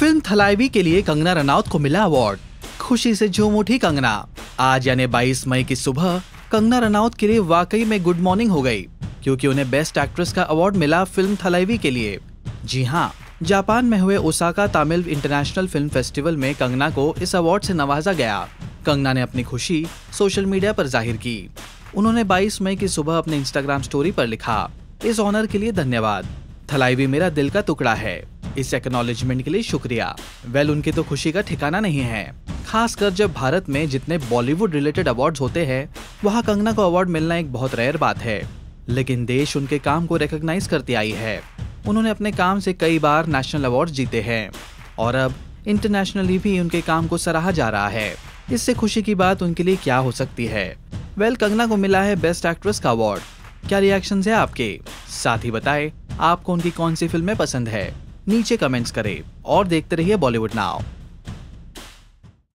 Film Thalaivi के लिए कंगना रनौत को मिला अवार्ड खुशी से झूम उठी कंगना। आज यानी 22 मई की सुबह, कंगना रनौत के लिए वाकई में गुड मॉर्निंग हो गई, क्योंकि उन्हें बेस्ट एक्ट्रेस का अवार्ड मिला फ़िल्म थलाईवी के लिए। जी हाँ जापान में हुए Osaka Tamil international film festival में कंगना को इस अवार्ड से नवाजा गया। कंगना ने अपनी खुशी सोशल मीडिया पर ज़ाहिर की। उन्होंने 22 मई की सुबह अपने इंस्टाग्राम स्टोरी पर लिखा, इस ऑनर के लिए धन्यवाद। थलाईवी मेरा दिल का टुकड़ा है। इस एक्नॉलेजमेंट के लिए शुक्रिया। वेल उनकी तो खुशी का ठिकाना नहीं है। खासकर जब भारत में जितने बॉलीवुड रिलेटेड अवार्ड्स होते हैं, वहाँ कंगना को अवार्ड मिलना एक बहुत रेयर बात है। लेकिन देश उनके काम को रिकॉग्नाइज करती आई है। उन्होंने अपने काम से कई बार नेशनल अवार्ड जीते हैं। और अब इंटरनेशनली भी उनके काम को सराहा जा रहा है। इससे खुशी की बात उनके लिए क्या हो सकती है? वेल कंगना को मिला है बेस्ट एक्ट्रेस का अवार्ड क्या रिएक्शन है आपके? साथ ही बताएँ, आपको उनकी कौन सी फ़िल्में पसंद है? नीचे कमेंट्स करें और देखते रहिए बॉलीवुड नाउ।